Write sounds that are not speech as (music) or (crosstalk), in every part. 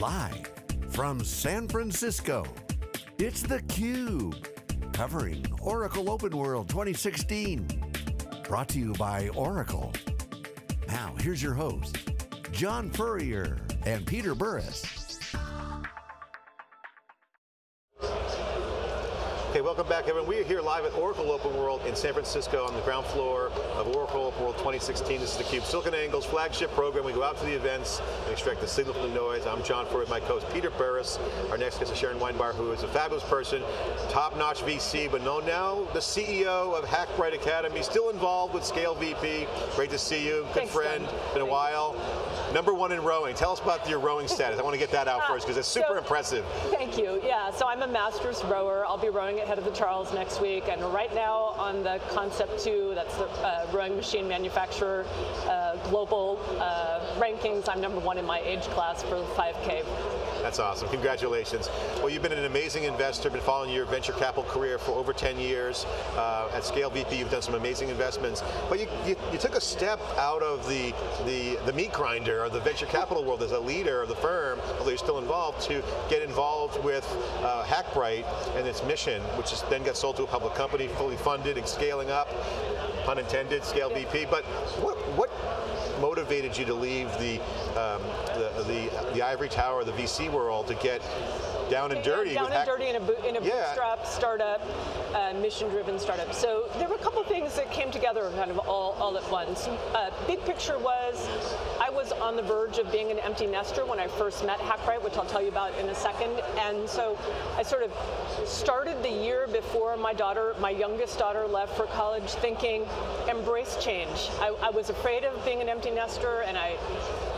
Live from San Francisco, it's theCUBE, covering Oracle Open World 2016. Brought to you by Oracle. Now, here's your host, John Furrier and Peter Burris. Okay, welcome back everyone. We are here live at Oracle Open World in San Francisco on the ground floor of Oracle Open World 2016. This is theCUBE, SiliconANGLE's flagship program. We go out to the events and extract the signal from the noise. I'm John Furrier, my co-host Peter Burris. Our next guest is Sharon Wienbar, who is a fabulous person, top-notch VC, but no, now the CEO of HackBright Academy, still involved with Scale VP. Great to see you, good Thanks, friend, John. been a while. Number one in rowing. Tell us about your rowing status. I want to get that out first because it's super so- impressive. Thank you. Yeah, so I'm a master's rower. I'll be rowing at Head of the Charles next week, and right now on the Concept 2, that's the uh, rowing machine manufacturer uh, global uh, rankings, I'm number one in my age class for 5K. That's awesome, congratulations. Well, you've been an amazing investor, been following your venture capital career for over 10 years. Uh, at Scale VP, you've done some amazing investments, but you, you, you took a step out of the, the, the meat grinder of the venture capital world as a leader of the firm, although you're still involved, to get involved with uh, HackBright and its mission, which is then got sold to a public company, fully funded and scaling up, pun intended, Scale VP. But what, what motivated you to leave the, um, the, the, the ivory tower, the VC world, to get down and dirty Down and dirty in a, bo- in a Yeah. bootstrap startup, uh, mission-driven startup. So there were a couple things that came together kind of all, all at once. Uh, big picture was, I was on the verge of being an empty nester when I first met HackBright, which I'll tell you about in a second. And so I sort of started the year before my daughter, my youngest daughter left for college thinking, embrace change. I, I was afraid of being an empty nester and I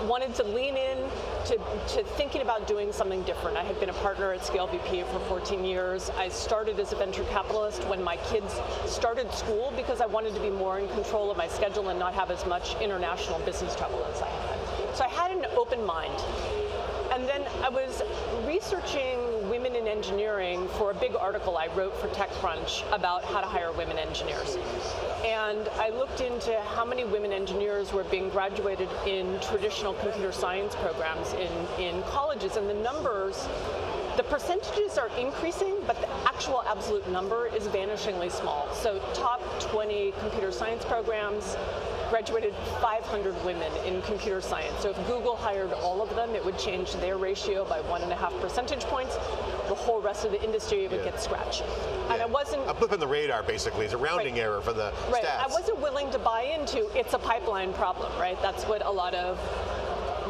wanted to lean in to, to thinking about doing something different. I had been a partner at Scale VP for 14 years. I started as a venture capitalist when my kids started school because I wanted to be more in control of my schedule and not have as much international business travel as I had. So I had an open mind. And then I was researching engineering for a big article I wrote for TechCrunch about how to hire women engineers. And I looked into how many women engineers were being graduated in traditional computer science programs in, in colleges, and the numbers the percentages are increasing, but the actual absolute number is vanishingly small. So top 20 computer science programs graduated 500 women in computer science. So if Google hired all of them, it would change their ratio by one and a half percentage points. The whole rest of the industry would Yeah. get scratched. And I wasn't A blip in the radar, basically. It's a rounding Right. error for the Right. stats. I wasn't willing to buy into it's a pipeline problem, right? That's what a lot of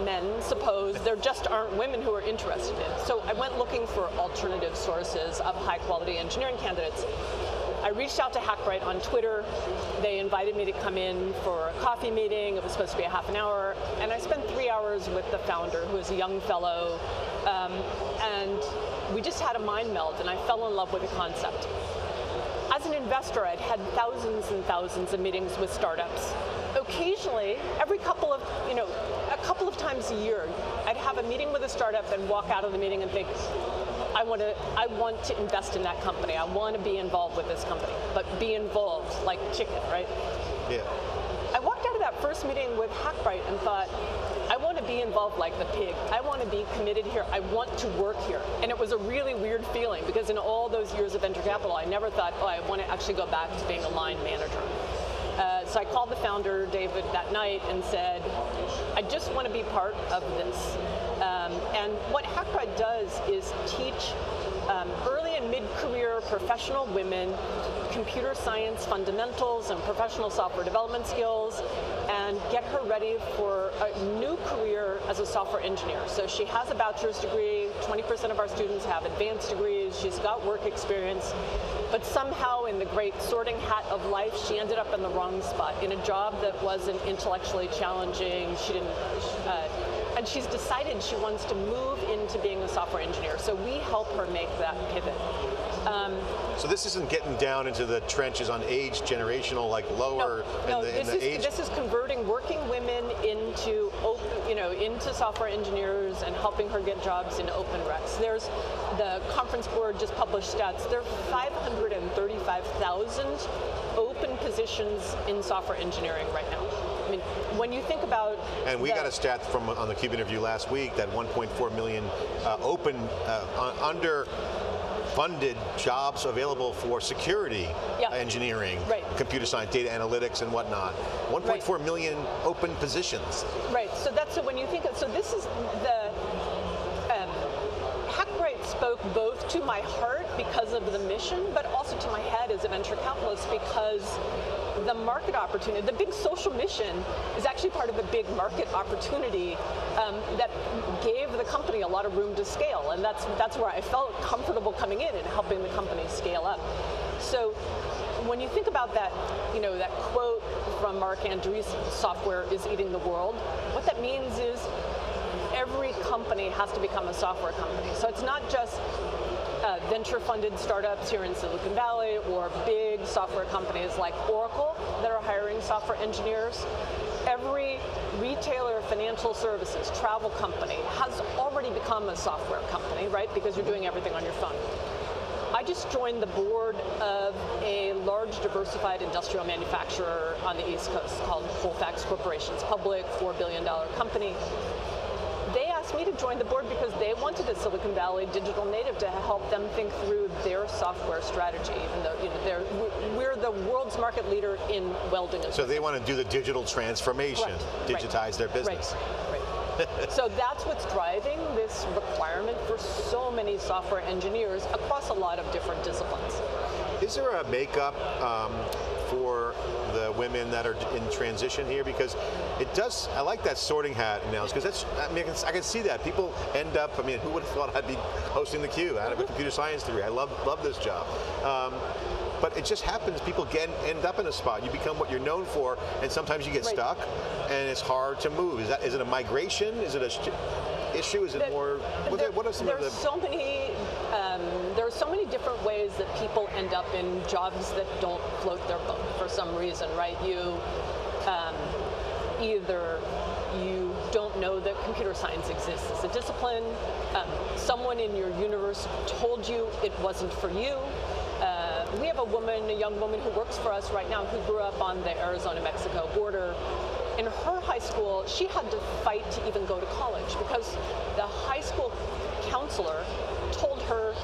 men suppose. There just aren't women who are interested in. So I went looking for alternative sources of high quality engineering candidates. I reached out to HackBright on Twitter. They invited me to come in for a coffee meeting. It was supposed to be a half an hour. And I spent three hours with the founder, who is a young fellow. Um, and we just had a mind meld, and I fell in love with the concept. As an investor, I'd had thousands and thousands of meetings with startups. Occasionally, every couple of, you know, a couple of times a year, I'd have a meeting with a startup and walk out of the meeting and think, I want to, I want to invest in that company. I want to be involved with this company, but be involved like chicken, right? Yeah. I walked out of that first meeting with Hackbright and thought, I want to be involved like the pig. I want to be committed here. I want to work here. And it was a really weird feeling because in all those years of venture capital, I never thought, oh, I want to actually go back to being a line manager. Uh, so I called the founder, David, that night and said, I just want to be part of this. Um, and what Hackbright does is teach um, early and mid-career professional women computer science fundamentals and professional software development skills and get her ready for a new career as a software engineer. So she has a bachelor's degree, 20% of our students have advanced degrees, she's got work experience, but somehow in the great sorting hat of life, she ended up in the wrong spot, in a job that wasn't intellectually challenging, she didn't, uh, and she's decided she wants to move into being a software engineer. So we help her make that pivot. Um, So this isn't getting down into the trenches on age, generational, like lower no, in the, this is age. this is converting working women into open, you know, into software engineers and helping her get jobs in open recs. There's the conference board just published stats. There are 535,000 open positions in software engineering right now. I mean, when you think about and we got a stat from on the Cube interview last week that 1.4 million uh, open uh, under funded jobs available for security yeah. engineering, right. computer science, data analytics, and whatnot. 1.4 right. million open positions. Right. So that's so when you think of so this is the um, Hackbright spoke both to my heart because of the mission, but also to my head as a venture capitalist because the market opportunity, the big social mission is actually part of a big market opportunity um, that gave the company a lot of room to scale. And that's, that's where I felt comfortable coming in and helping the company scale up. So when you think about that, you know, that quote from Marc Andreessen, software is eating the world, what that means is every company has to become a software company. So it's not just uh, venture-funded startups here in Silicon Valley or big software companies like Oracle that are hiring software engineers. Every retailer, financial services, travel company has already become a software company, right? Because you're doing everything on your phone. I just joined the board of a large diversified industrial manufacturer on the East Coast called Colfax Corporation. It's public, $4 billion company asked me to join the board because they wanted a Silicon Valley digital native to help them think through their software strategy. Even though you know, we're the world's market leader in welding. So they want to do the digital transformation, digitize right. their business. Right. right. (laughs) so that's what's driving this requirement for so many software engineers across a lot of different disciplines. Is there a makeup um, for the women that are in transition here? Because it does, I like that sorting hat analysis, because that's, I mean, I can, I can, see that. People end up, I mean, who would have thought I'd be hosting theCUBE? I have a computer science degree. I love, love this job. Um, but it just happens, people get end up in a spot. You become what you're known for, and sometimes you get right. stuck, and it's hard to move. Is that is it a migration? Is it a issue? Is it there, more? What, there, what are some of the? so many. Um, there are so many different ways that people end up in jobs that don't float their boat for some reason, right? You um, either you don't know that computer science exists as a discipline. Um, someone in your universe told you it wasn't for you. Uh, we have a woman, a young woman who works for us right now who grew up on the Arizona-Mexico border. In her high school, she had to fight to even go to college because the high school counselor told her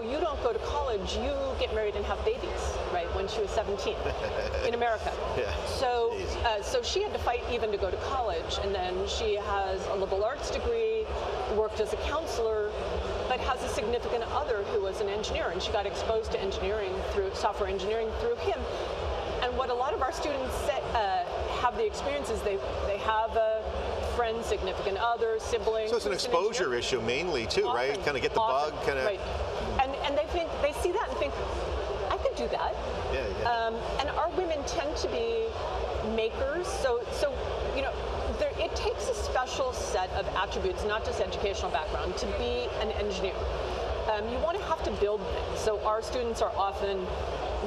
no, you don't go to college, you get married and have babies, right, when she was 17 in America. (laughs) Yeah. So, uh, so she had to fight even to go to college, and then she has a liberal arts degree, worked as a counselor, but has a significant other who was an engineer, and she got exposed to engineering through software engineering through him. And what a lot of our students uh, have the experiences they, they have a friend, significant other, sibling. So it's an exposure an issue mainly too, Often. right? Kind of get the Often. bug, kind of. Right and they think they see that and think, I could do that. Yeah, yeah. Um, and our women tend to be makers, so so you know. There, it takes a special set of attributes, not just educational background, to be an engineer. Um, you want to have to build things. So our students are often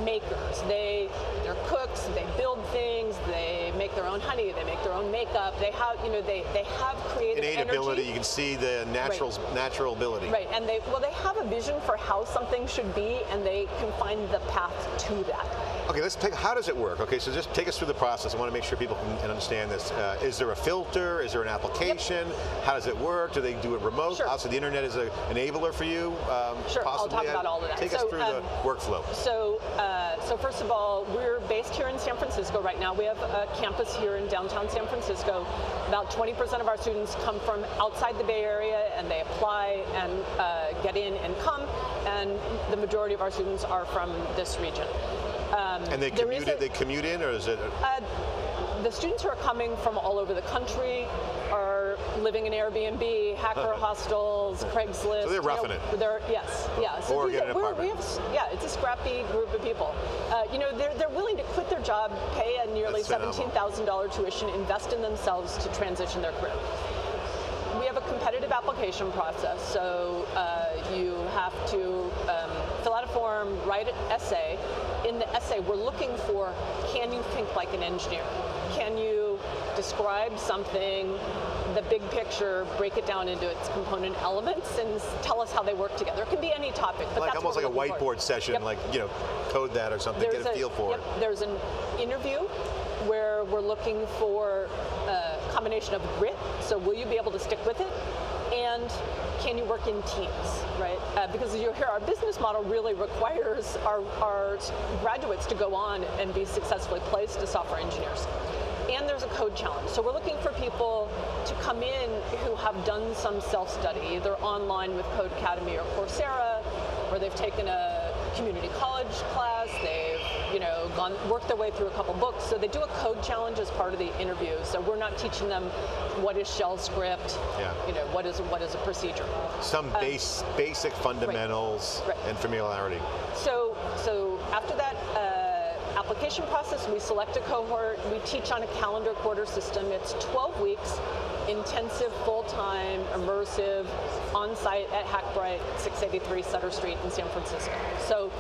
makers. They they're cooks. They build things. They make their own honey. They make their own makeup. They have you know they they have creative innate energy. ability. You can see the natural right. natural ability. Right, and they well they have a vision for how something should be, and they can find the path to that. Okay, let's take, how does it work? Okay, so just take us through the process. I want to make sure people can understand this. Uh, is there a filter? Is there an application? Yep. How does it work? Do they do it remote? Sure. Also, the internet is an enabler for you? Um, sure, possibly? I'll talk about all of that. Take so, us through um, the workflow. So, uh, so first of all, we're based here in San Francisco right now. We have a campus here in downtown San Francisco. About 20% of our students come from outside the Bay Area and they apply and uh, get in and come, and the majority of our students are from this region. Um, and they commute, a, they commute in, or is it? Uh, the students who are coming from all over the country are living in Airbnb, hacker hostels, Craigslist. So they're roughing you know, it. They're yes, yeah. So or get an apartment. We have, yeah, it's a scrappy group of people. Uh, you know, they're they're willing to quit their job, pay a nearly seventeen thousand dollar tuition, invest in themselves to transition their career we have a competitive application process. So uh, you have to um, fill out a form, write an essay. Essay, we're looking for, can you think like an engineer? Can you describe something, the big picture, break it down into its component elements, and tell us how they work together? It can be any topic, but like that's almost like a whiteboard for. session, yep. like you know, code that or something, there's get a, a feel for yep, it. There's an interview where we're looking for a combination of grit, so will you be able to stick with it, and can you work in teams, right? Uh, because you hear our business model really requires our, our graduates to go on and be successfully placed as software engineers and there's a code challenge. So we're looking for people to come in who have done some self-study, either online with Codecademy or Coursera, or they've taken a community college class, they've you know gone worked their way through a couple books. So they do a code challenge as part of the interview. So we're not teaching them what is shell script, Yeah. you know what is what is a procedure. Some base, basic fundamentals Right. and familiarity. So, so after that uh, application process, we select a cohort. We teach on a calendar quarter system. It's 12 weeks, intensive, full-time, immersive, on-site at Hackbright, 683 Sutter Street in San Francisco. So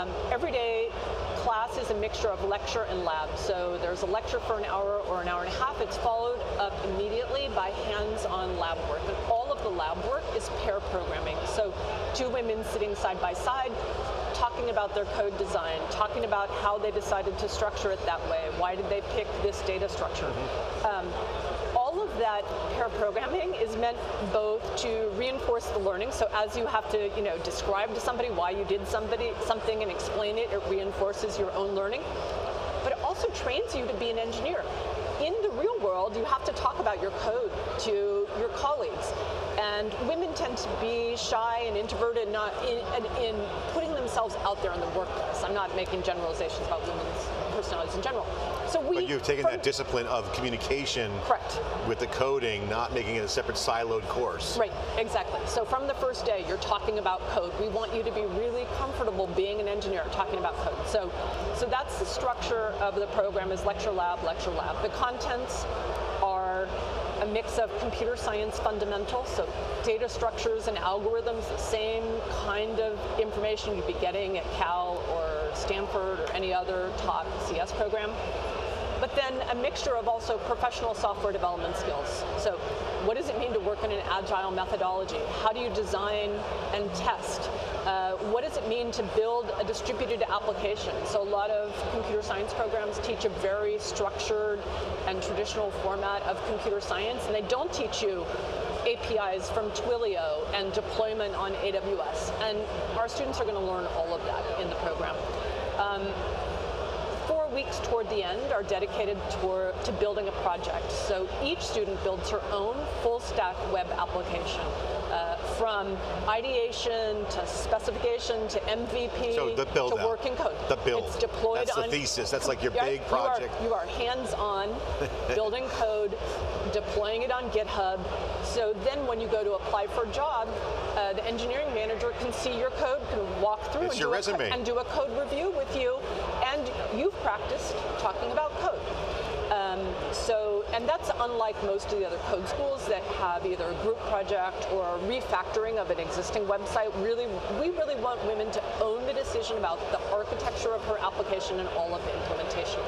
um, every day class is a mixture of lecture and lab. So there's a lecture for an hour or an hour and a half. It's followed up immediately by hands-on lab work. And all of the lab work is pair programming. So two women sitting side by side, talking about their code design, talking about how they decided to structure it that way. Why did they pick this data structure? Um, all of that pair programming is meant both to reinforce the learning. So as you have to, you know, describe to somebody why you did somebody something and explain it, it reinforces your own learning. But it also trains you to be an engineer. In the real world, you have to talk about your code to your colleagues. And women tend to be shy and introverted, not in, in, in putting themselves out there in the workplace. I'm not making generalizations about women's personalities in general. So we But you've taken from- that discipline of communication Correct. with the coding, not making it a separate siloed course. Right, exactly. So from the first day, you're talking about code. We want you to be really comfortable being an engineer, talking about code. So, so that's the structure of the program is lecture lab, lecture lab. The contents are a mix of computer science fundamentals, so data structures and algorithms, the same kind of information you'd be getting at Cal or Stanford or any other top CS program but then a mixture of also professional software development skills. So what does it mean to work in an agile methodology? How do you design and test? Uh, what does it mean to build a distributed application? So a lot of computer science programs teach a very structured and traditional format of computer science, and they don't teach you APIs from Twilio and deployment on AWS. And our students are going to learn all of that in the program. Um, weeks toward the end are dedicated toward, to building a project. So each student builds her own full stack web application. Uh, from ideation to specification to MVP So the build to out. working code. The build. It's deployed That's the on thesis. That's like your Yeah, big you are- project. You are, hands-on, (laughs) building code, deploying it on GitHub. So then when you go to apply for a job, uh, the engineering manager can see your code, can walk through and, do a, and do a code review with you, practiced talking about code. Um, so, and that's unlike most of the other code schools that have either a group project or a refactoring of an existing website. Really, we really want women to own the decision about the architecture of her application and all of the implementation.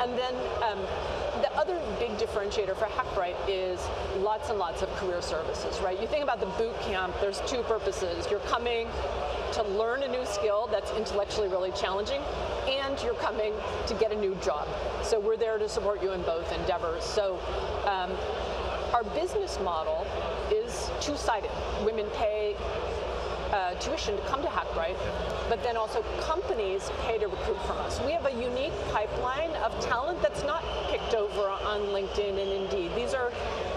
And then um, the other big differentiator for Hackbright is lots and lots of career services, right? You think about the boot camp, there's two purposes. You're coming to learn a new skill that's intellectually really challenging, and you're coming to get a new job. So we're there to support you in both endeavors. So um, our business model is two-sided. Women pay uh, tuition to come to Hackbright, but then also companies pay to recruit from us. We have a unique pipeline of talent that's not picked over on LinkedIn and Indeed. These are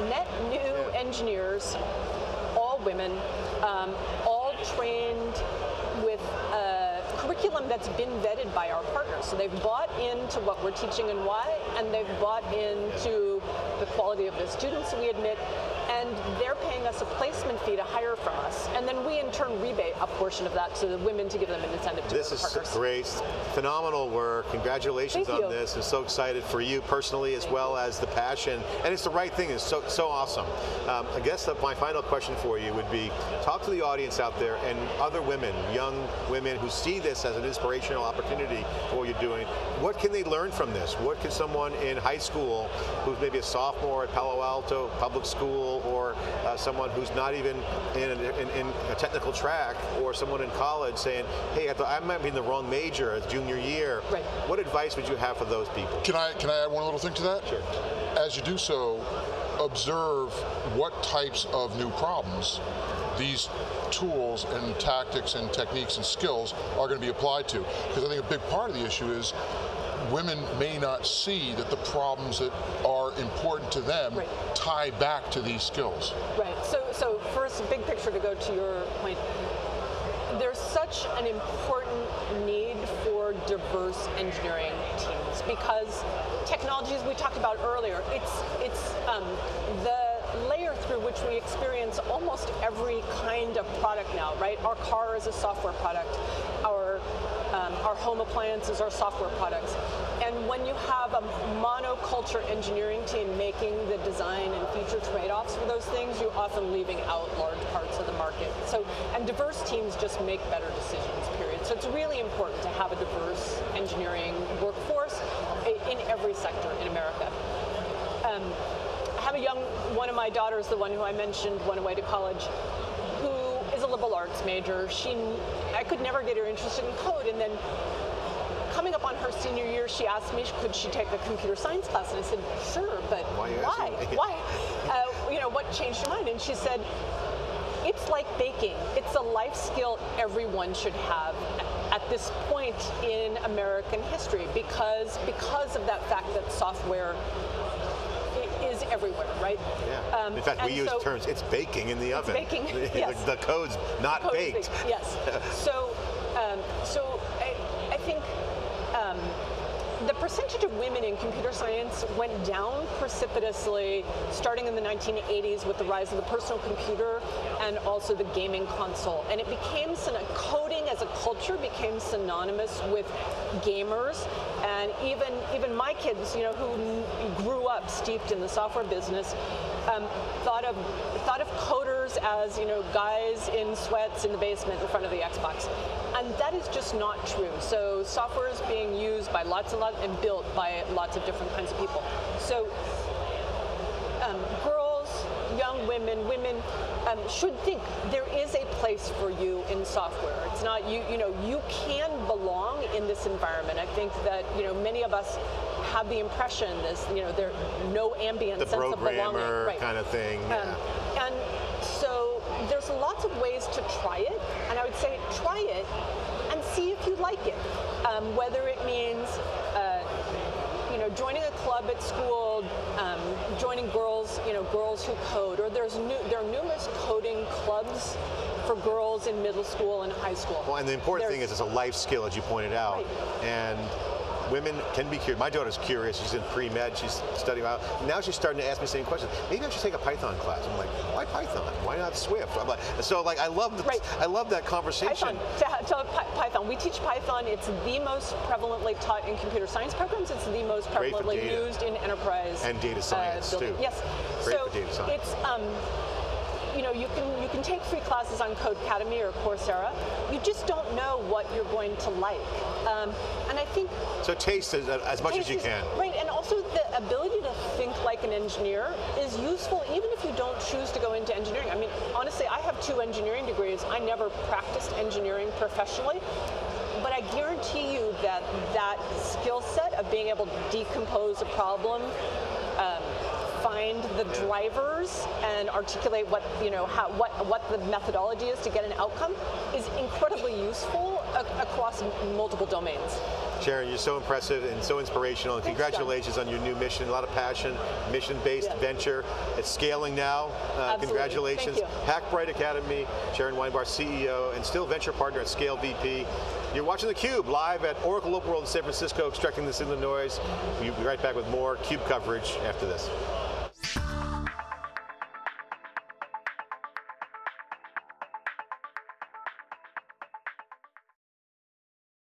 net new engineers, all women, um, all trained with a curriculum that's been vetted by our partners. So they've bought into what we're teaching and why, and they've bought into the quality of the students we admit, and they're paying us a placement fee to hire from us. And then we in turn rebate a portion of that to the women to give them an incentive to This is partners. great, phenomenal work. Congratulations Thank on you. this. I'm so excited for you personally as well as the passion. And it's the right thing. It's so so awesome. Um, I guess that my final question for you would be: talk to the audience out there and other women, young women who see this as an inspirational opportunity for what you're doing. What can they learn from this? What can someone in high school, who's maybe a sophomore at Palo Alto Public School or uh, someone who's not even in a, in, in a, technical track or someone in college saying, hey, I, thought I might be in the wrong major as junior year. Right. What advice would you have for those people? Can I, can I add one little thing to that? Sure. As you do so, observe what types of new problems these tools and tactics and techniques and skills are going to be applied to. Because I think a big part of the issue is women may not see that the problems that are important to them right. tie back to these skills. Right. So, so first, big picture to go to your point. There's such an important need for diverse engineering teams because technologies we talked about earlier, it's it's um, the through which we experience almost every kind of product now, right? Our car is a software product. Our um, our home appliances are software products. And when you have a monoculture engineering team making the design and feature trade-offs for those things, you're often leaving out large parts of the market. So, and diverse teams just make better decisions, period. So it's really important to have a diverse engineering workforce in every sector in America. Um, I have a young, one daughter is the one who I mentioned, went away to college, who is a liberal arts major. She, I could never get her interested in code, and then coming up on her senior year, she asked me could she take a computer science class, and I said sure, but why? Why? why? Uh, you know, what changed your mind? And she said, it's like baking. It's a life skill everyone should have at this point in American history because because of that fact that software everywhere, right? Yeah. Um, in fact, we use so terms. It's baking in the oven. Baking. (laughs) yes. the code's not the code baked. Yes. (laughs) so, um, so I, I think. Um, the percentage of women in computer science went down precipitously starting in the 1980s with the rise of the personal computer and also the gaming console. And it became, coding as a culture became synonymous with gamers. And even, even my kids, you know, who grew up steeped in the software business, um, thought of thought of coders as you know guys in sweats in the basement in front of the Xbox, and that is just not true. So software is being used by lots and lots and built by lots of different kinds of people. So women, women um, should think there is a place for you in software. It's not you. You know you can belong in this environment. I think that you know many of us have the impression this, you know, there no ambient the sense of belonging. right. kind of thing. Um, yeah. And so there's lots of ways to try it, and I would say try it and see if you like it. Um, whether it means know, joining a club at school, um, joining girls, you know, girls who code, or there's new, there are numerous coding clubs for girls in middle school and high school. Well, and the important there's, thing is it's a life skill, as you pointed out, right. and women can be curious. My daughter's curious. She's in pre-med. She's studying out. Now she's starting to ask me the same questions. Maybe I should take a Python class. I'm like, why Python? Why not Swift? I'm like, so like I love the, right. I love that conversation. Python. To, to Python. We teach Python. It's the most prevalently taught in computer science programs. It's the most prevalently used in enterprise and data science uh, too. Yes. Great so for data science. It's um, you know, you can you can take free classes on Codecademy or Coursera. You just don't know what you're going to like. Um, and I think so. Taste as, as much as you is, can. Right, and also the ability to think like an engineer is useful even if you don't choose to go into engineering. I mean, honestly, I have two engineering degrees. I never practiced engineering professionally but I guarantee you that that skill set of being able to decompose a problem, find the drivers and articulate what you know how what what the methodology is to get an outcome is incredibly useful across multiple domains. Sharon, you're so impressive and so inspirational. And Thanks, congratulations John. on your new mission. A lot of passion, mission-based yeah. venture. It's scaling now. Uh, congratulations. HackBright Academy, Sharon Wienbar, CEO, and still venture partner at Scale VP. You're watching theCUBE live at Oracle Open World in San Francisco, extracting the signal noise. We'll be right back with more CUBE coverage after this.